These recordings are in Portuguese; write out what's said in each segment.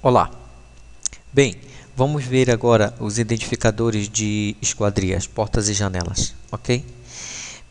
Olá. Bem, vamos ver agora os identificadores de esquadrias, portas e janelas, ok?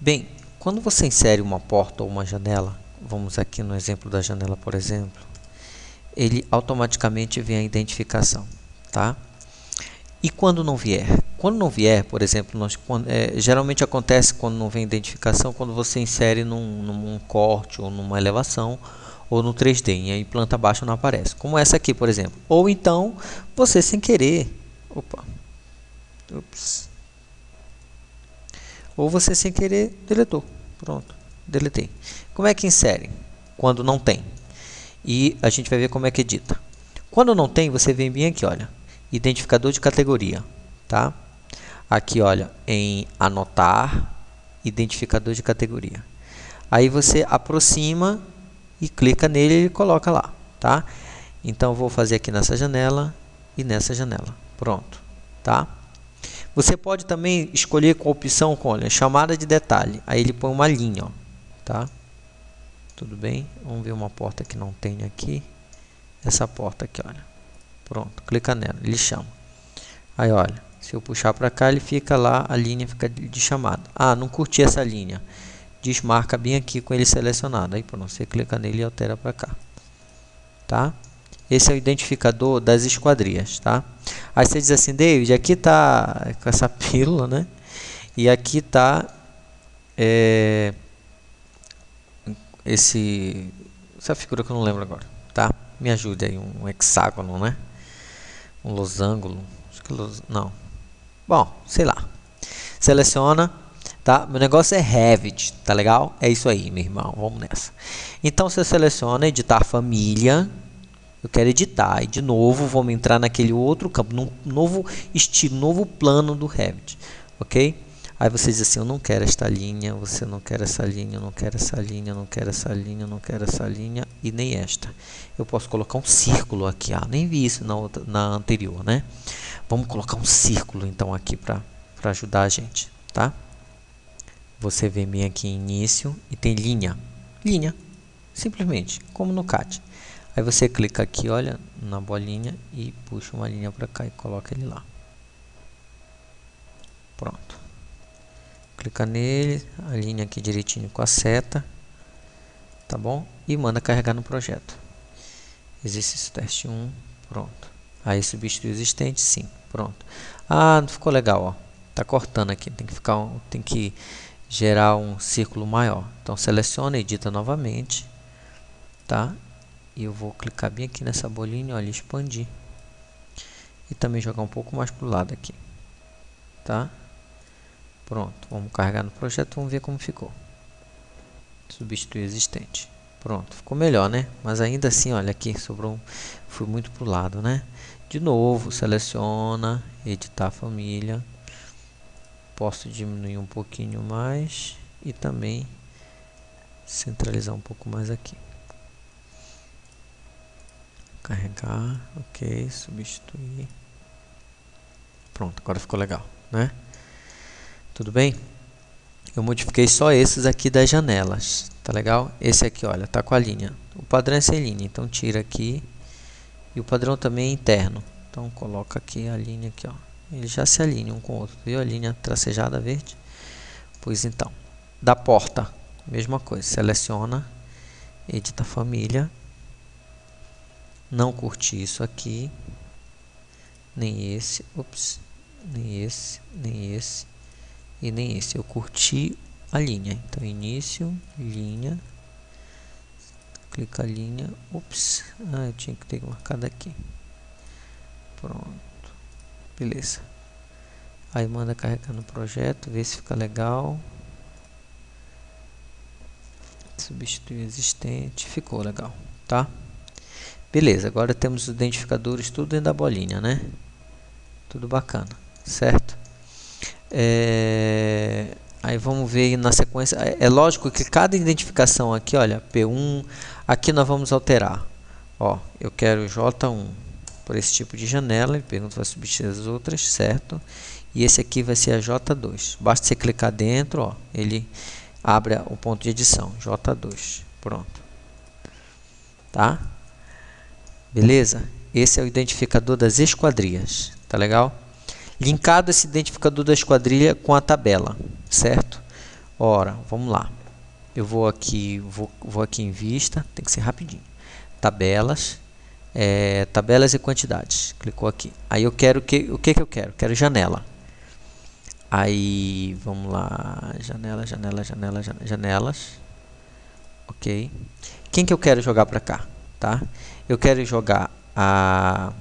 Bem, quando você insere uma porta ou uma janela, vamos aqui no exemplo da janela, por exemplo, ele automaticamente vem a identificação, tá? E quando não vier? Quando não vier, por exemplo, nós, quando, é, geralmente acontece quando não vem identificação, quando você insere num, num corte ou numa elevação, ou no 3D e planta baixa não aparece, como essa aqui, por exemplo. Ou então, você sem querer, opa, ups, ou você sem querer deletou, pronto, deletei. Como é que insere? Quando não tem. E a gente vai ver como é que edita. Quando não tem, você vem bem aqui, olha, identificador de categoria, tá? Aqui, olha, em anotar, identificador de categoria. Aí você aproxima e clica nele e coloca lá, tá? Então vou fazer aqui nessa janela e nessa janela. Pronto, tá? Você pode também escolher com a opção com olha, chamada de detalhe. Aí ele põe uma linha, ó, tá? Tudo bem? Vamos ver uma porta que não tem aqui. Essa porta aqui, olha. Pronto, clica nela, ele chama. Aí, olha, se eu puxar para cá, ele fica lá, a linha fica de chamada. Ah, não curti essa linha desmarca bem aqui com ele selecionado. Aí pronto, você clica nele e altera para cá. Tá? Esse é o identificador das esquadrias, tá? Aí você diz assim, David, aqui tá com essa pílula, né? E aqui tá é, esse essa figura que eu não lembro agora, tá? Me ajude aí, um hexágono, né? Um losango, acho que los, não. Bom, sei lá. Seleciona tá? Meu negócio é Revit, tá legal? É isso aí, meu irmão, vamos nessa. Então você seleciona editar família, eu quero editar, e de novo vamos entrar naquele outro campo, num novo estilo, novo plano do Revit, ok? Aí você diz assim, eu não quero esta linha, você não quer essa linha, eu não quero essa linha, eu não quero essa linha, eu não quero essa linha e nem esta. Eu posso colocar um círculo aqui, ah, nem vi isso na, outra, na anterior, né? Vamos colocar um círculo então aqui para ajudar a gente, tá? Você vem bem aqui em início e tem linha. Linha, simplesmente, como no CAD. Aí você clica aqui, olha, na bolinha e puxa uma linha para cá e coloca ele lá. Pronto. Clica nele, a linha aqui direitinho com a seta. Tá bom? E manda carregar no projeto. Exercício teste 1, pronto. Aí substitui o existente, sim, pronto. Ah, não ficou legal, ó. Tá cortando aqui, tem que ficar, tem que gerar um círculo maior. Então seleciona, edita novamente, tá? E eu vou clicar bem aqui nessa bolinha, olha, expandir. E também jogar um pouco mais para o lado aqui, tá? Pronto, vamos carregar no projeto, vamos ver como ficou. Substituir existente. Pronto, ficou melhor, né? Mas ainda assim, olha aqui, sobrou um, fui muito para o lado, né? De novo, seleciona, editar família posso diminuir um pouquinho mais e também centralizar um pouco mais aqui carregar, ok, substituir pronto, agora ficou legal né? tudo bem? eu modifiquei só esses aqui das janelas tá legal? esse aqui, olha, tá com a linha o padrão é sem linha, então tira aqui e o padrão também é interno então coloca aqui a linha aqui, ó eles já se alinham um com o outro. Viu a linha tracejada verde? Pois então, da porta, mesma coisa. Seleciona, edita família. Não curti isso aqui. Nem esse, ups, nem esse, nem esse e nem esse. Eu curti a linha. Então, início, linha. Clica a linha. Ups, ah, eu tinha que ter marcado aqui. Pronto. Beleza. Aí manda carregar no projeto, ver se fica legal. Substituir existente, ficou legal, tá? Beleza, agora temos os identificadores tudo dentro da bolinha, né? Tudo bacana, certo? É... Aí vamos ver na sequência. É, é lógico que cada identificação aqui, olha, P1, aqui nós vamos alterar. Ó, eu quero J1 por esse tipo de janela. Ele pergunta vai substituir as outras, certo? E esse aqui vai ser a J2. Basta você clicar dentro, ó, ele abre o ponto de edição, J2. Pronto. Tá? Beleza? esse é o identificador das esquadrias, tá legal? Linkado esse identificador da esquadrilha com a tabela, certo? Ora, vamos lá. Eu vou aqui, vou, vou aqui em vista, tem que ser rapidinho. Tabelas, é, tabelas e quantidades. Clicou aqui. Aí eu quero que o que que eu quero? Quero janela. Aí vamos lá, janela, janela, janela, janelas. OK. Quem que eu quero jogar para cá, tá? Eu quero jogar a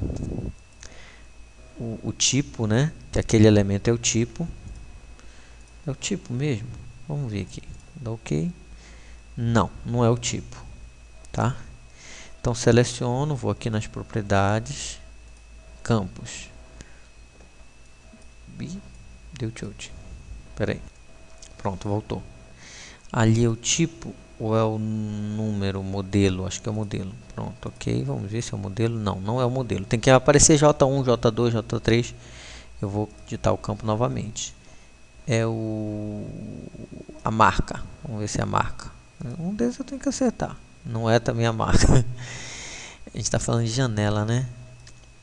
o, o tipo, né? Que aquele elemento é o tipo. É o tipo mesmo. Vamos ver aqui. Dá OK. Não, não é o tipo, tá? Então seleciono, vou aqui nas propriedades, campos. E deu tilt. Espera aí. Pronto, voltou. Ali é o tipo ou é o número, modelo? Acho que é o modelo. Pronto, ok. Vamos ver se é o modelo. Não, não é o modelo. Tem que aparecer J1, J2, J3. Eu vou digitar o campo novamente. É o a marca. Vamos ver se é a marca. Um deles eu tenho que acertar. Não é também a marca. a gente está falando de janela, né?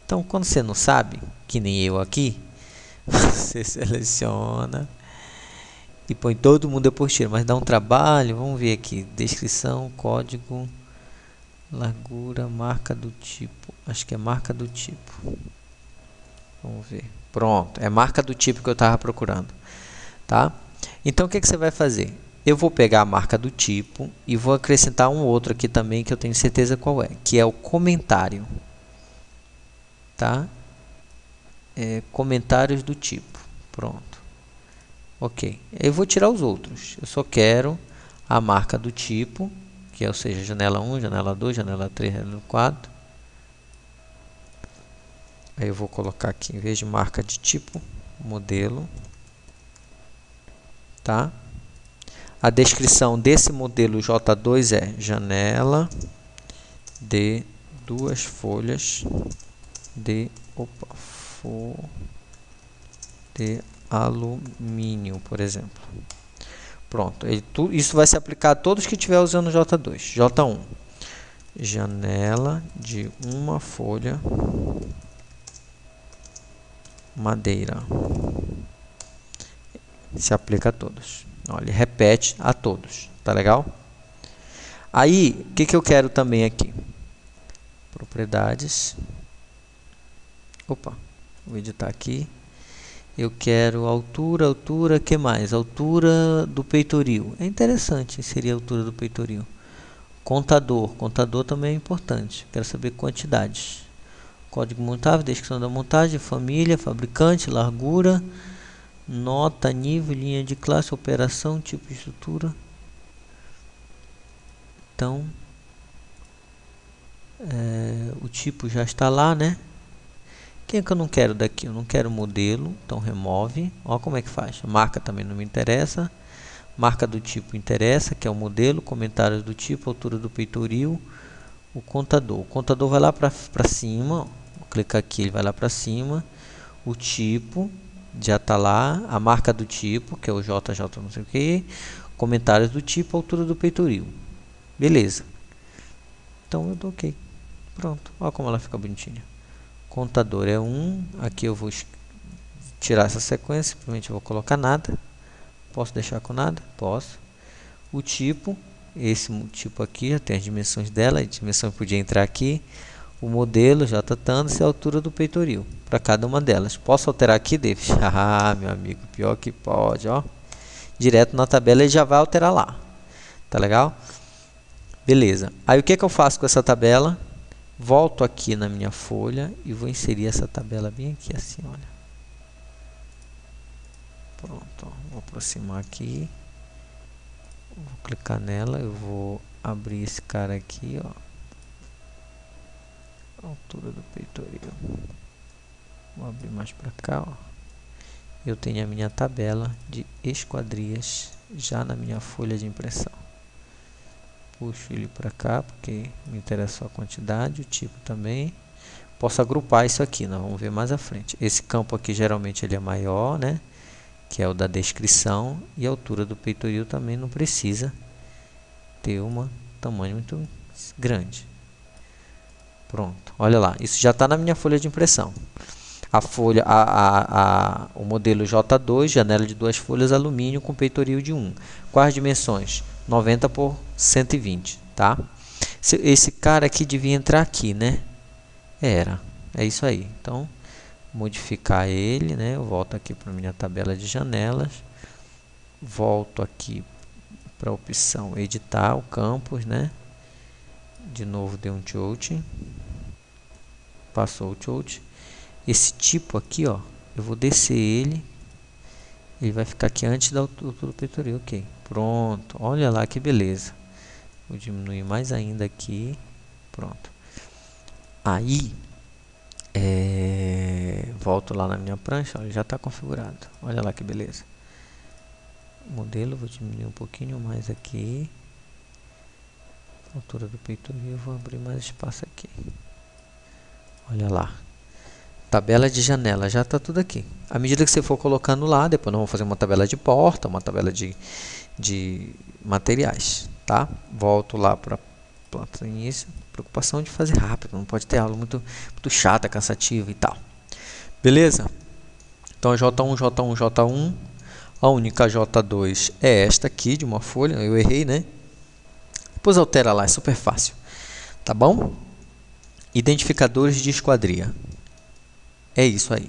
Então, quando você não sabe, que nem eu aqui, você seleciona e põe todo mundo depois tira, mas dá um trabalho. Vamos ver aqui: descrição, código, largura, marca do tipo. Acho que é marca do tipo. Vamos ver. Pronto, é marca do tipo que eu estava procurando, tá? Então o que, que você vai fazer? Eu vou pegar a marca do tipo e vou acrescentar um outro aqui também que eu tenho certeza qual é, que é o comentário. Tá? É, comentários do tipo. Pronto. Ok. Eu vou tirar os outros. Eu só quero a marca do tipo, que é, ou seja, janela 1, janela 2, janela 3, janela 4. Aí eu vou colocar aqui, em vez de marca de tipo, modelo. Tá? A descrição desse modelo J2 é janela de duas folhas de, opa, de alumínio, por exemplo. Pronto, ele, tu, isso vai se aplicar a todos que estiver usando J2. J1, janela de uma folha madeira. Se aplica a todos. Olha, ele repete a todos. Tá legal? Aí, o que, que eu quero também aqui? Propriedades. Opa, vou editar aqui. Eu quero altura, altura, que mais? Altura do peitoril. É interessante, seria a altura do peitoril. Contador, contador também é importante. Quero saber quantidades. Código montável, descrição da montagem, família, fabricante, largura, nota, nível, linha de classe, operação, tipo de estrutura. Então, é, o tipo já está lá, né? Quem é que eu não quero daqui? Eu não quero modelo, então remove. Olha como é que faz. Marca também não me interessa. Marca do tipo interessa, que é o modelo. Comentários do tipo, altura do peitoril. O contador. O contador vai lá para cima. Clicar aqui, ele vai lá para cima. O tipo, já está lá a marca do tipo, que é o JJ não sei o que, comentários do tipo, altura do peitoril. Beleza. Então eu dou OK. Pronto. Olha como ela fica bonitinha. Contador é 1. Aqui eu vou tirar essa sequência, simplesmente eu vou colocar nada. Posso deixar com nada? Posso. O tipo, esse tipo aqui já tem as dimensões dela, a dimensão podia entrar aqui o modelo já está dando-se a altura do peitoril para cada uma delas. Posso alterar aqui, David? Ah, meu amigo, pior que pode, ó. Direto na tabela ele já vai alterar lá. Tá legal? Beleza. Aí o que, que eu faço com essa tabela? Volto aqui na minha folha e vou inserir essa tabela bem aqui assim, olha. Pronto, ó. vou aproximar aqui. Vou clicar nela, eu vou abrir esse cara aqui, ó altura do peitoril. Vou abrir mais para cá, ó. Eu tenho a minha tabela de esquadrias já na minha folha de impressão. Puxo ele para cá porque me interessa a quantidade, o tipo também. Posso agrupar isso aqui, nós vamos ver mais à frente. Esse campo aqui geralmente ele é maior, né? Que é o da descrição e a altura do peitoril também não precisa ter um tamanho muito grande. Pronto, olha lá, isso já está na minha folha de impressão. A folha, a, a, a, o modelo J2, janela de duas folhas, alumínio com peitoril de 1. Quais dimensões? 90 por 120, tá? Esse cara aqui devia entrar aqui, né? Era, é isso aí. Então, modificar ele, né? Eu volto aqui para minha tabela de janelas. Volto aqui para a opção editar o campus, né? De novo dei um tilt. Passou o tilt. Esse tipo aqui, ó, eu vou descer ele. Ele vai ficar aqui antes da altura do peitoril, ok. Pronto, olha lá que beleza. Vou diminuir mais ainda aqui. Pronto. Aí, é, volto lá na minha prancha, olha, já está configurado. Olha lá que beleza modelo, vou diminuir um pouquinho mais aqui. Altura do peitoril, vou abrir mais espaço aqui. Olha lá. Tabela de janela, já está tudo aqui. À medida que você for colocando lá, depois nós vamos fazer uma tabela de porta, uma tabela de, de materiais, tá? Volto lá para planta início. Preocupação de fazer rápido, não pode ter aula muito, muito chata, cansativa e tal. Beleza? Então J1, J1, J1, a única J2 é esta aqui, de uma folha. Eu errei, né? Depois altera lá, é super fácil. Tá bom? Identificadores de esquadria. É isso aí.